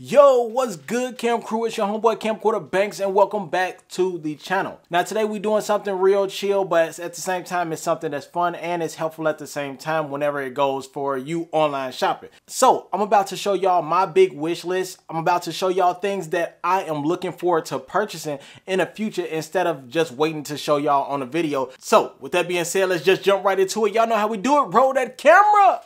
Yo, what's good, Cam Crew? It's your homeboy Camcorder Banks, and welcome back to the channel. Now, today we doing something real chill, but at the same time, it's something that's fun and it's helpful at the same time whenever it goes for you online shopping. So, I'm about to show y'all my big wish list. I'm about to show y'all things that I am looking forward to purchasing in the future instead of just waiting to show y'all on a video. So, with that being said, let's just jump right into it. Y'all know how we do it. Roll that camera!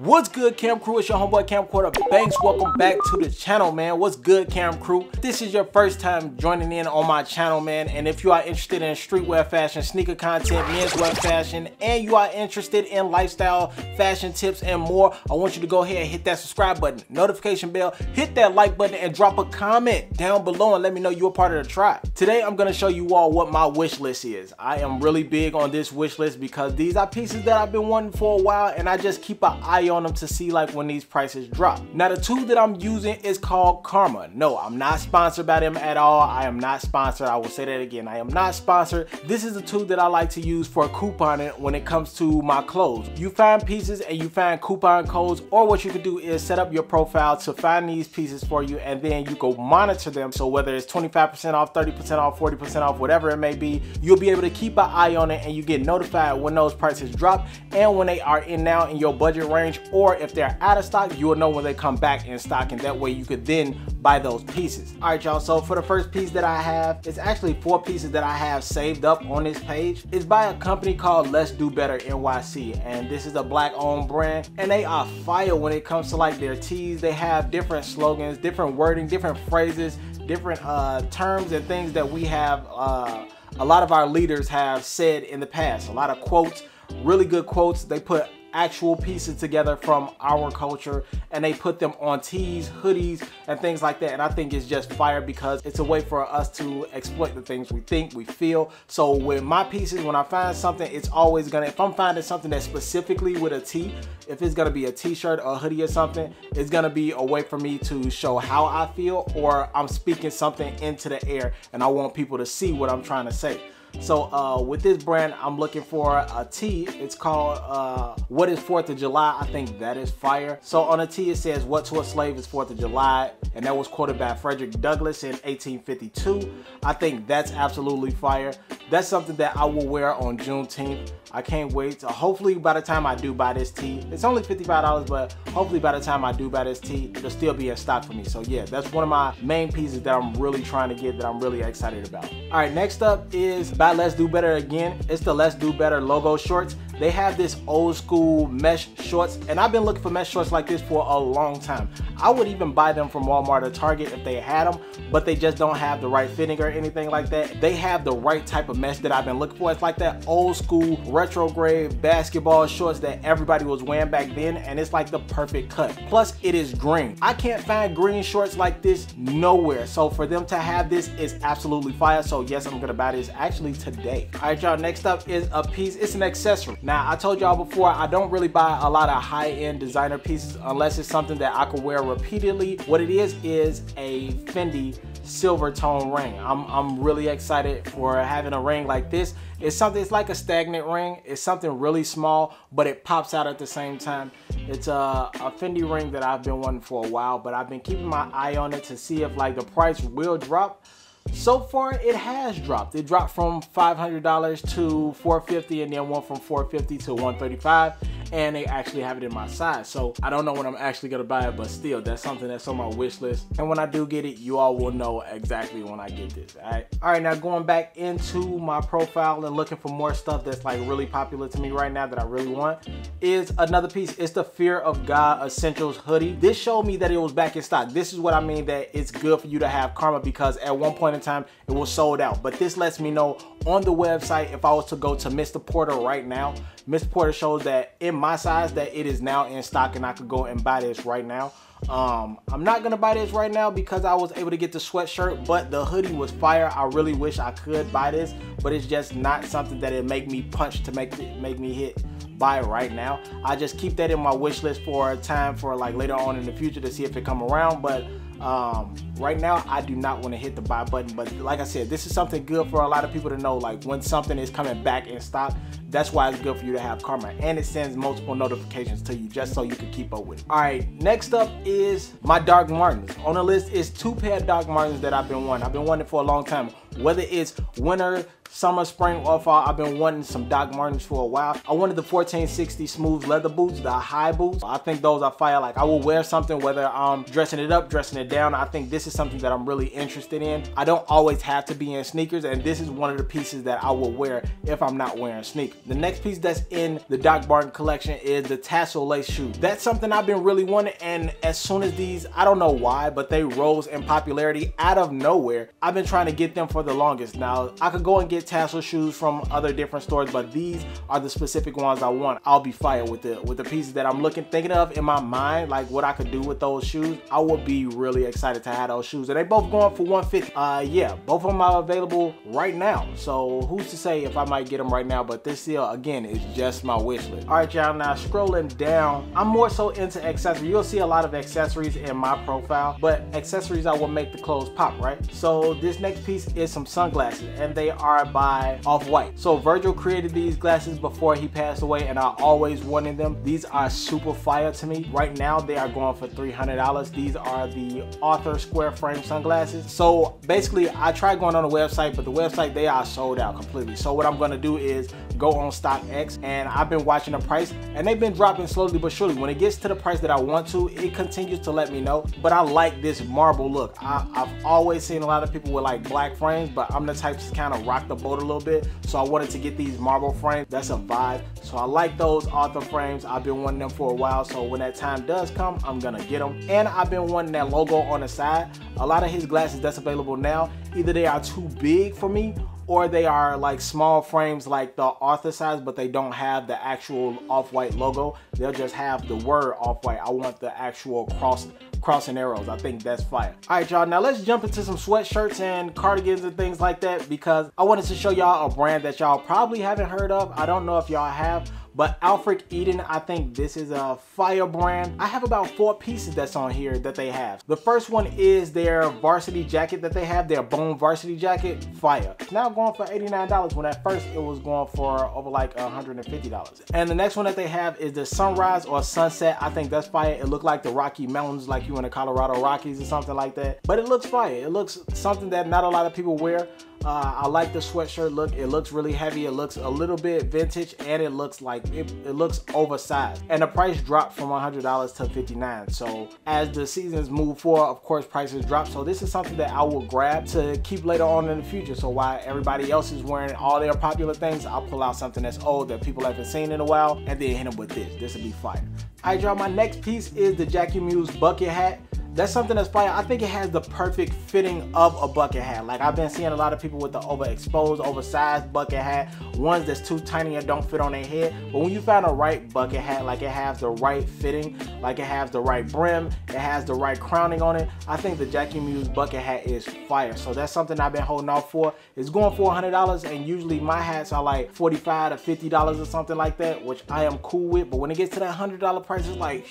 What's good, Cam Crew? It's your homeboy Cam Camcorder Banks. Welcome back to the channel, man. What's good, Cam Crew? This is your first time joining in on my channel, man. And if you are interested in streetwear fashion, sneaker content, menswear fashion, and you are interested in lifestyle, fashion tips, and more, I want you to go ahead and hit that subscribe button, notification bell, hit that like button, and drop a comment down below and let me know you're part of the tribe. Today, I'm gonna show you all what my wish list is. I am really big on this wish list because these are pieces that I've been wanting for a while, and I just keep an eye on them to see like when these prices drop. Now the tool that I'm using is called Karma. No, I'm not sponsored by them at all. I am not sponsored. I will say that again. I am not sponsored. This is a tool that I like to use for couponing when it comes to my clothes. You find pieces and you find coupon codes or what you can do is set up your profile to find these pieces for you and then you go monitor them. So whether it's 25% off, 30% off, 40% off, whatever it may be, you'll be able to keep an eye on it and you get notified when those prices drop and when they are in now in your budget range or if they're out of stock, you will know when they come back in stock and that way you could then buy those pieces. All right, y'all, so for the first piece that I have, it's actually four pieces that I have saved up on this page. It's by a company called Let's Do Better NYC, and this is a black owned brand, and they are fire when it comes to like their tees. They have different slogans, different wording, different phrases, different uh, terms and things that we have, uh, a lot of our leaders have said in the past. A lot of quotes, really good quotes. They put actual pieces together from our culture and they put them on tees, hoodies, and things like that. And I think it's just fire because it's a way for us to exploit the things we think, we feel. So with my pieces, when I find something, it's always gonna, if I'm finding something that's specifically with a tee, if it's gonna be a t-shirt or a hoodie or something, it's gonna be a way for me to show how I feel or I'm speaking something into the air and I want people to see what I'm trying to say. So uh, with this brand, I'm looking for a tee. It's called uh, What is 4th of July? I think that is fire. So on the tee, it says, What to a slave is 4th of July. And that was quoted by Frederick Douglass in 1852. I think that's absolutely fire. That's something that I will wear on Juneteenth. I can't wait. To, hopefully by the time I do buy this tee, it's only $55, but hopefully by the time I do buy this tee, it'll still be in stock for me. So yeah, that's one of my main pieces that I'm really trying to get that I'm really excited about. All right, next up is by Let's Do Better again. It's the Let's Do Better logo shorts. They have this old school mesh shorts, and I've been looking for mesh shorts like this for a long time. I would even buy them from Walmart or Target if they had them, but they just don't have the right fitting or anything like that. They have the right type of mesh that I've been looking for. It's like that old school retrograde basketball shorts that everybody was wearing back then, and it's like the perfect cut. Plus, it is green. I can't find green shorts like this nowhere, so for them to have this is absolutely fire. So yes, I'm gonna buy this actually today. All right, y'all, next up is a piece. It's an accessory. Now, I told y'all before, I don't really buy a lot of high-end designer pieces unless it's something that I could wear repeatedly. What it is, is a Fendi silver tone ring. I'm, I'm really excited for having a ring like this. It's something, it's like a stagnant ring. It's something really small, but it pops out at the same time. It's a, a Fendi ring that I've been wanting for a while, but I've been keeping my eye on it to see if like the price will drop. So far, it has dropped. It dropped from $500 to 450 and then went from 450 to 135 and they actually have it in my size. So I don't know when I'm actually gonna buy it, but still, that's something that's on my wish list. And when I do get it, you all will know exactly when I get this, all right? All right, now going back into my profile and looking for more stuff that's like really popular to me right now that I really want is another piece. It's the Fear of God Essentials hoodie. This showed me that it was back in stock. This is what I mean that it's good for you to have Karma because at one point in time, it was sold out. But this lets me know on the website, if I was to go to Mr. Porter right now, Mr. Porter shows that in my size that it is now in stock and I could go and buy this right now. Um, I'm not gonna buy this right now because I was able to get the sweatshirt, but the hoodie was fire. I really wish I could buy this, but it's just not something that it make me punch to make it make me hit buy right now. I just keep that in my wish list for a time for like later on in the future to see if it come around. But um, right now I do not want to hit the buy button, but like I said, this is something good for a lot of people to know. Like when something is coming back in stock, that's why it's good for you to have Karma, and it sends multiple notifications to you just so you can keep up with it. All right, next up is my Doc Martens. On the list is two pair of Doc Martens that I've been wanting. I've been wanting for a long time. Whether it's winter, summer, spring, or fall. I've been wanting some Doc Martens for a while. I wanted the 1460 smooth leather boots, the high boots. I think those are fire. Like I will wear something whether I'm dressing it up, dressing it down. I think this is something that I'm really interested in. I don't always have to be in sneakers and this is one of the pieces that I will wear if I'm not wearing sneakers. The next piece that's in the Doc Marten collection is the tassel lace shoe. That's something I've been really wanting and as soon as these, I don't know why, but they rose in popularity out of nowhere. I've been trying to get them for the longest. Now I could go and get tassel shoes from other different stores, but these are the specific ones I want. I'll be fired with the with the pieces that I'm looking thinking of in my mind, like what I could do with those shoes. I would be really excited to have those shoes. And they both going for 150. Uh yeah, both of them are available right now. So who's to say if I might get them right now, but this deal again is just my wish list. All right, y'all, now scrolling down, I'm more so into accessories. You'll see a lot of accessories in my profile, but accessories I will make the clothes pop, right? So this next piece is some sunglasses and they are by Off-White. So Virgil created these glasses before he passed away and I always wanted them. These are super fire to me. Right now they are going for $300. These are the Arthur square frame sunglasses. So basically I tried going on the website, but the website, they are sold out completely. So what I'm gonna do is go on StockX and I've been watching the price and they've been dropping slowly but surely. When it gets to the price that I want to, it continues to let me know. But I like this marble look. I, have always seen a lot of people with like black frames, but I'm the type to kind of rock the boat a little bit. So I wanted to get these marble frames. That's a vibe. So I like those Arthur frames. I've been wanting them for a while. So when that time does come, I'm gonna get them. And I've been wanting that logo on the side. A lot of his glasses that's available now, either they are too big for me or they are like small frames like the Arthur size, but they don't have the actual off-white logo. They'll just have the word off-white. I want the actual cross crossing arrows. I think that's fire. All right, y'all. Now let's jump into some sweatshirts and cardigans and things like that because I wanted to show y'all a brand that y'all probably haven't heard of. I don't know if y'all have, but Alfred Eden, I think this is a fire brand. I have about four pieces that's on here that they have. The first one is their varsity jacket that they have, their bone varsity jacket, fire. It's now going for $89 when at first it was going for over like $150. And the next one that they have is the sunrise or sunset. I think that's fire. It looked like the Rocky Mountains like you in the Colorado Rockies or something like that. But it looks fire. It looks something that not a lot of people wear. Uh, I like the sweatshirt look. It looks really heavy. It looks a little bit vintage and it looks like it, it looks oversized. And the price dropped from $100 to 59 So as the seasons move forward, of course, prices drop. So this is something that I will grab to keep later on in the future. So while everybody else is wearing all their popular things, I'll pull out something that's old that people haven't seen in a while and then hit them with this. This will be fire. All right, y'all, my next piece is the Jacquemus bucket hat that's something that's fire. I think it has the perfect fitting of a bucket hat. Like I've been seeing a lot of people with the overexposed, oversized bucket hat, ones that's too tiny and don't fit on their head. But when you find a right bucket hat, like it has the right fitting, like it has the right brim, it has the right crowning on it, I think the Jacquemus bucket hat is fire. So that's something I've been holding off for. It's going for $100 and usually my hats are like 45 to $50 or something like that, which I am cool with. But when it gets to that $100 price, it's like,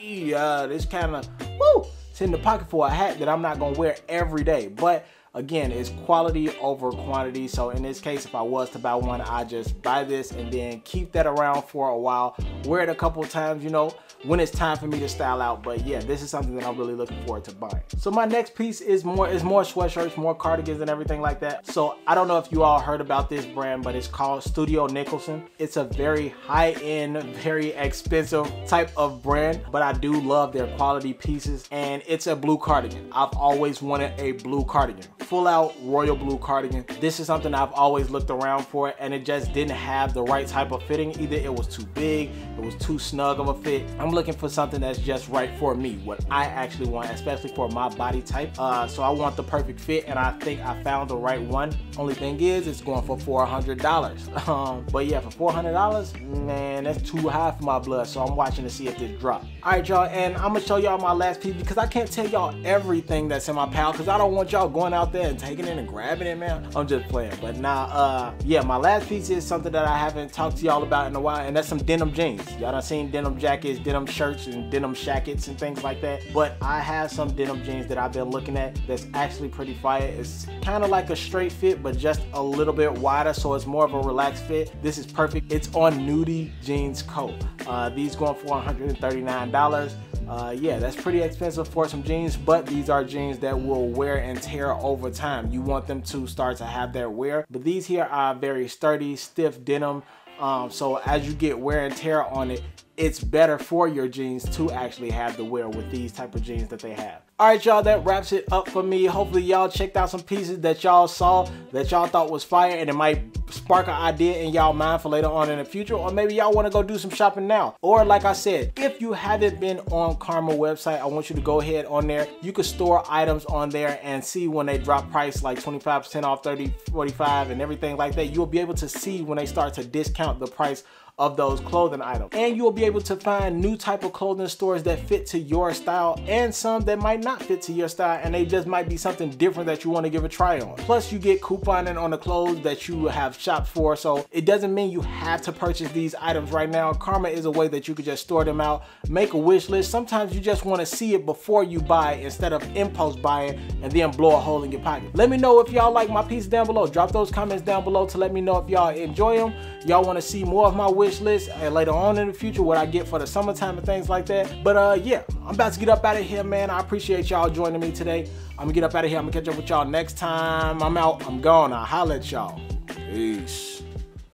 yeah, this kind of, woo, it's in the pocket for a hat that I'm not gonna wear every day. But again, it's quality over quantity. So in this case, if I was to buy one, I just buy this and then keep that around for a while, wear it a couple times, you know, when it's time for me to style out. But yeah, this is something that I'm really looking forward to buying. So my next piece is more is more sweatshirts, more cardigans and everything like that. So I don't know if you all heard about this brand, but it's called Studio Nicholson. It's a very high-end, very expensive type of brand, but I do love their quality pieces and it's a blue cardigan. I've always wanted a blue cardigan. Full out royal blue cardigan. This is something I've always looked around for and it just didn't have the right type of fitting. Either it was too big, it was too snug of a fit. I'm looking for something that's just right for me, what I actually want, especially for my body type. Uh, so I want the perfect fit, and I think I found the right one. Only thing is, it's going for $400. Um, but yeah, for $400, man, that's too high for my blood. So I'm watching to see if this drop. All right, y'all, and I'm gonna show y'all my last piece because I can't tell y'all everything that's in my pal because I don't want y'all going out there and taking it and grabbing it, man. I'm just playing. But now, uh, yeah, my last piece is something that I haven't talked to y'all about in a while, and that's some denim jeans. Y'all done seen denim jackets, denim shirts, and denim shackets and things like that. But I have some denim jeans that I've been looking at that's actually pretty fire. It's kind of like a straight fit, but just a little bit wider, so it's more of a relaxed fit. This is perfect. It's on Nudie Jeans Co. Uh, these going for $139. Uh, yeah, that's pretty expensive for some jeans, but these are jeans that will wear and tear over time. You want them to start to have their wear, but these here are very sturdy, stiff denim. Um, so as you get wear and tear on it, it's better for your jeans to actually have the wear with these type of jeans that they have. All right, y'all, that wraps it up for me. Hopefully y'all checked out some pieces that y'all saw that y'all thought was fire and it might spark an idea in y'all mind for later on in the future or maybe y'all want to go do some shopping now. Or like I said, if you haven't been on Karma website, I want you to go ahead on there. You can store items on there and see when they drop price like 25% off, 30, 45 and everything like that. You'll be able to see when they start to discount the price of those clothing items. And you'll be able to find new type of clothing stores that fit to your style and some that might not fit to your style and they just might be something different that you want to give a try on. Plus you get couponing on the clothes that you have shopped for so it doesn't mean you have to purchase these items right now. Karma is a way that you could just store them out, make a wish list. Sometimes you just want to see it before you buy instead of impulse buying and then blow a hole in your pocket. Let me know if y'all like my piece down below. Drop those comments down below to let me know if y'all enjoy them. Y'all want to see more of my wish list and later on in the future what I get for the summertime and things like that. But uh, yeah, I'm about to get up out of here, man. I appreciate y'all joining me today. I'm gonna get up out of here. I'm gonna catch up with y'all next time. I'm out. I'm gone. I'll holla at y'all. Peace.